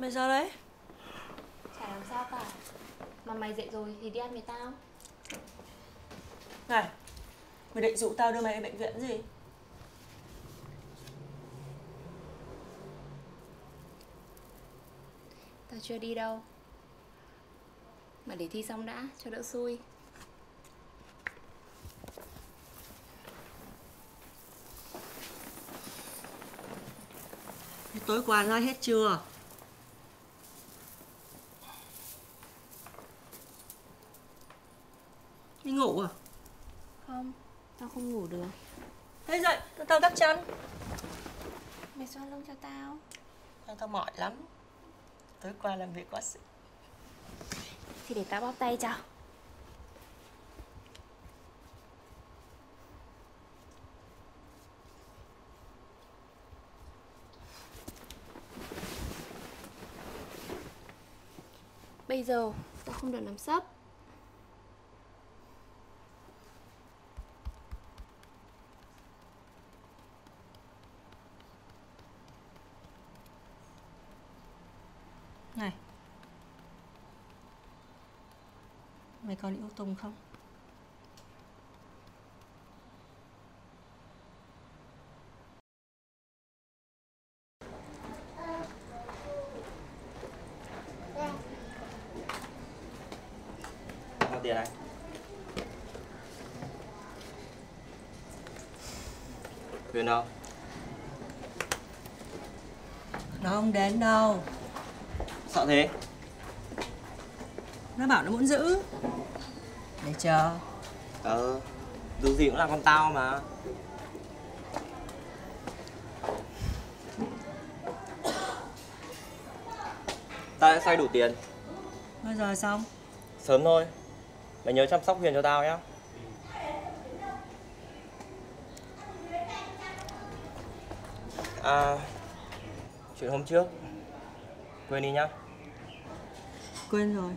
Mày sao đấy? Chả làm sao cả Mà mày dậy rồi thì đi ăn với tao Này Mày định dụ tao đưa mày đi bệnh viện gì? Tao chưa đi đâu Mà để thi xong đã cho đỡ xui Thế tối qua nói hết chưa? Đi ngủ à? Không. Tao không ngủ được. Thế dậy, tao tao đắp chân Mày xoa lưng cho tao. Tao tao mỏi lắm. Tối qua làm việc quá sức. Thì để tao bóp tay cho. Bây giờ tao không được nằm sấp Này Mày còn yêu Tùng không? Tiền anh? Huyền đâu? Nó không đến đâu Sợ thế? Nó bảo nó muốn giữ. Để chờ Ờ, dù gì cũng là con tao mà. Tao sẽ xoay đủ tiền. Bao giờ xong? Sớm thôi. Mày nhớ chăm sóc Huyền cho tao nhá. À Chuyện hôm trước Quên đi nhá. Quên rồi.